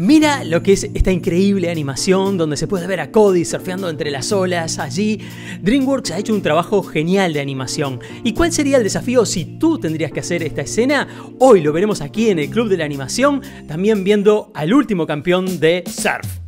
Mira lo que es esta increíble animación donde se puede ver a Cody surfeando entre las olas allí. DreamWorks ha hecho un trabajo genial de animación. ¿Y cuál sería el desafío si tú tendrías que hacer esta escena? Hoy lo veremos aquí en el Club de la Animación, también viendo al último campeón de surf.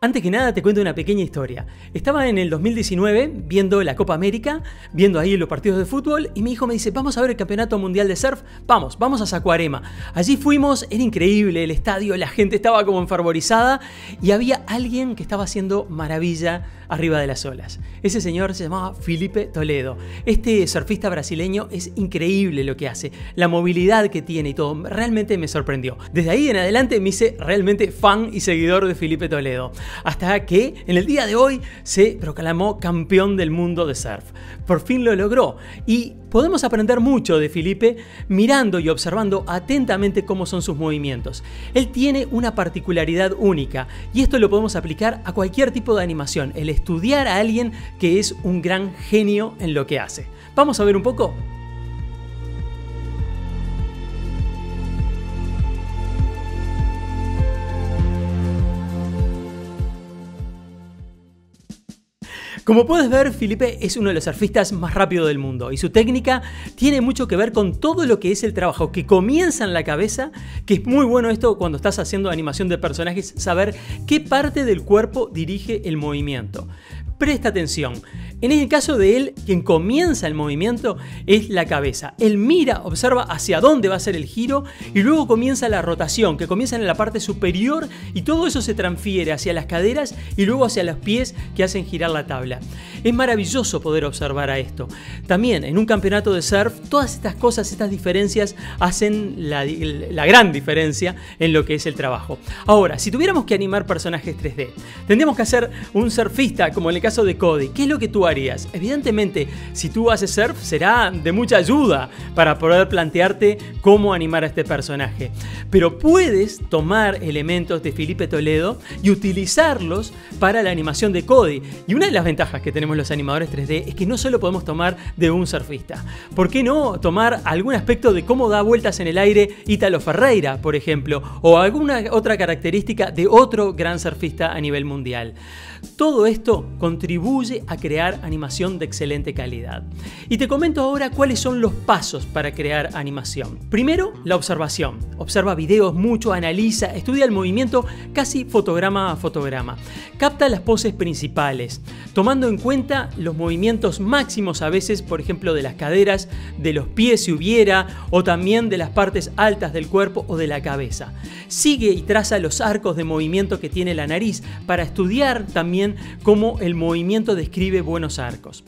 Antes que nada te cuento una pequeña historia. Estaba en el 2019 viendo la Copa América, viendo ahí los partidos de fútbol y mi hijo me dice, vamos a ver el Campeonato Mundial de Surf, vamos, vamos a Sacuarema. Allí fuimos, era increíble el estadio, la gente estaba como enfervorizada y había alguien que estaba haciendo maravilla arriba de las olas. Ese señor se llamaba Felipe Toledo. Este surfista brasileño es increíble lo que hace, la movilidad que tiene y todo, realmente me sorprendió. Desde ahí en adelante me hice realmente fan y seguidor de Felipe Toledo hasta que en el día de hoy se proclamó campeón del mundo de surf. Por fin lo logró y podemos aprender mucho de Felipe mirando y observando atentamente cómo son sus movimientos. Él tiene una particularidad única y esto lo podemos aplicar a cualquier tipo de animación, el estudiar a alguien que es un gran genio en lo que hace. Vamos a ver un poco. Como puedes ver, Felipe es uno de los surfistas más rápidos del mundo y su técnica tiene mucho que ver con todo lo que es el trabajo que comienza en la cabeza, que es muy bueno esto cuando estás haciendo animación de personajes, saber qué parte del cuerpo dirige el movimiento. Presta atención. En el caso de él, quien comienza el movimiento es la cabeza. Él mira, observa hacia dónde va a ser el giro y luego comienza la rotación, que comienza en la parte superior y todo eso se transfiere hacia las caderas y luego hacia los pies que hacen girar la tabla. Es maravilloso poder observar a esto. También en un campeonato de surf, todas estas cosas, estas diferencias hacen la, gran diferencia en lo que es el trabajo. Ahora, si tuviéramos que animar personajes 3D, tendríamos que hacer un surfista, como el de Cody. ¿Qué es lo que tú harías? Evidentemente, si tú haces surf, será de mucha ayuda para poder plantearte cómo animar a este personaje. Pero puedes tomar elementos de Felipe Toledo y utilizarlos para la animación de Cody. Y una de las ventajas que tenemos los animadores 3D es que no solo podemos tomar de un surfista. ¿Por qué no tomar algún aspecto de cómo da vueltas en el aire Italo Ferreira, por ejemplo, o alguna otra característica de otro gran surfista a nivel mundial? Todo esto contribuye a crear animación de excelente calidad. Y te comento ahora cuáles son los pasos para crear animación. Primero, la observación. Observa videos mucho, analiza, estudia el movimiento casi fotograma a fotograma. Capta las poses principales, tomando en cuenta los movimientos máximos a veces, por ejemplo, de las caderas, de los pies si hubiera, o también de las partes altas del cuerpo o de la cabeza. Sigue y traza los arcos de movimiento que tiene la nariz para estudiar también cómo el movimiento describe buenos arcos.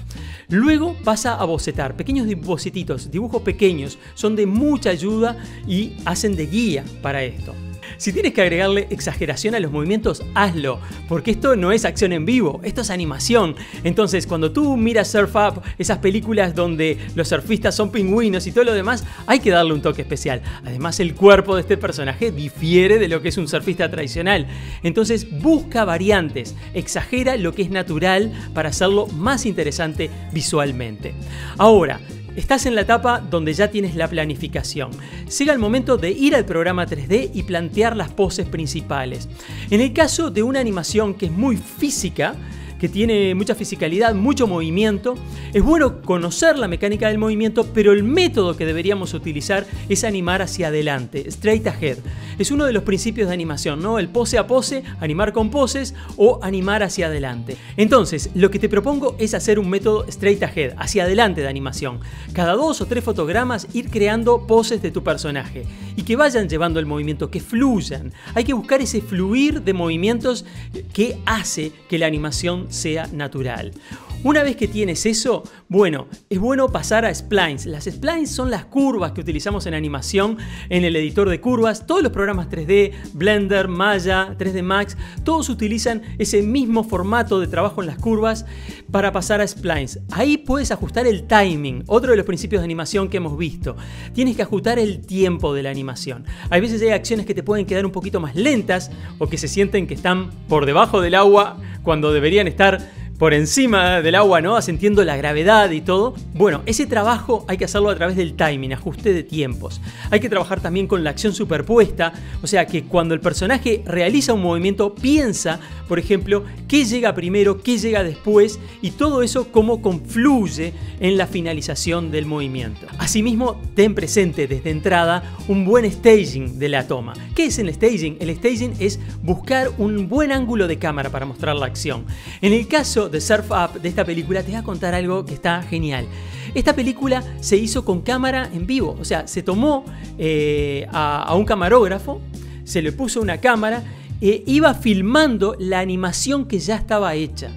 Luego pasa a bocetar, pequeños bocetitos, dibujos pequeños, son de mucha ayuda y hacen de guía para esto. Si tienes que agregarle exageración a los movimientos, hazlo, porque esto no es acción en vivo, esto es animación. Entonces, cuando tú miras Surf Up, esas películas donde los surfistas son pingüinos y todo lo demás, hay que darle un toque especial. Además, el cuerpo de este personaje difiere de lo que es un surfista tradicional. Entonces, busca variantes, exagera lo que es natural para hacerlo más interesante visualmente. Ahora, Estás en la etapa donde ya tienes la planificación. Llega el momento de ir al programa 3D y plantear las poses principales. En el caso de una animación que es muy física, que tiene mucha fisicalidad, mucho movimiento. Es bueno conocer la mecánica del movimiento, pero el método que deberíamos utilizar es animar hacia adelante, straight ahead. Es uno de los principios de animación, ¿no? El pose a pose, animar con poses o animar hacia adelante. Entonces, lo que te propongo es hacer un método straight ahead, hacia adelante de animación. Cada dos o tres fotogramas ir creando poses de tu personaje y que vayan llevando el movimiento, que fluyan. Hay que buscar ese fluir de movimientos que hace que la animación sea natural. Una vez que tienes eso, bueno, es bueno pasar a splines. Las splines son las curvas que utilizamos en animación en el editor de curvas. Todos los programas 3D, Blender, Maya, 3D Max, todos utilizan ese mismo formato de trabajo en las curvas para pasar a splines. Ahí puedes ajustar el timing, otro de los principios de animación que hemos visto. Tienes que ajustar el tiempo de la animación. Hay veces hay acciones que te pueden quedar un poquito más lentas o que se sienten que están por debajo del agua cuando deberían estar por encima del agua, ¿no? Sintiendo la gravedad y todo. Bueno, ese trabajo hay que hacerlo a través del timing, ajuste de tiempos. Hay que trabajar también con la acción superpuesta, o sea que cuando el personaje realiza un movimiento, piensa, por ejemplo, qué llega primero, qué llega después y todo eso cómo confluye en la finalización del movimiento. Asimismo, ten presente desde entrada un buen staging de la toma. ¿Qué es el staging? El staging es buscar un buen ángulo de cámara para mostrar la acción. En el caso de Surf Up de esta película, te voy a contar algo que está genial. Esta película se hizo con cámara en vivo, o sea, se tomó eh, a, un camarógrafo, se le puso una cámara e iba filmando la animación que ya estaba hecha.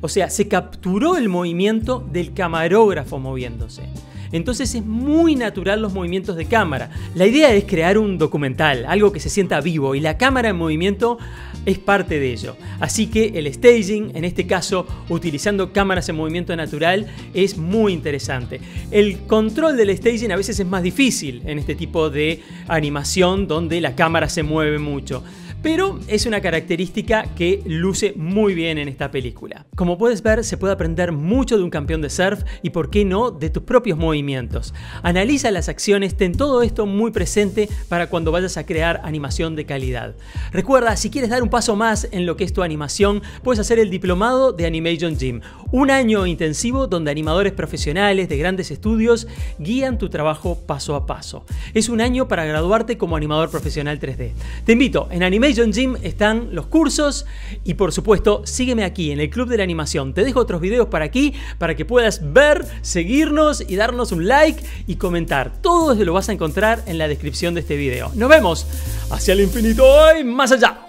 O sea, se capturó el movimiento del camarógrafo moviéndose. Entonces es muy natural los movimientos de cámara. La idea es crear un documental, algo que se sienta vivo y la cámara en movimiento es parte de ello. Así que el staging, en este caso utilizando cámaras en movimiento natural, es muy interesante. El control del staging a veces es más difícil en este tipo de animación donde la cámara se mueve mucho pero es una característica que luce muy bien en esta película. Como puedes ver, se puede aprender mucho de un campeón de surf y, por qué no, de tus propios movimientos. Analiza las acciones, ten todo esto muy presente para cuando vayas a crear animación de calidad. Recuerda, si quieres dar un paso más en lo que es tu animación, puedes hacer el diplomado de Animation Gym, un año intensivo donde animadores profesionales de grandes estudios guían tu trabajo paso a paso. Es un año para graduarte como animador profesional 3D. Te invito en Animation John Gym están los cursos y por supuesto sígueme aquí en el Club de la Animación. Te dejo otros videos para aquí para que puedas ver, seguirnos y darnos un like y comentar. Todo eso lo vas a encontrar en la descripción de este video. Nos vemos hacia el infinito y más allá.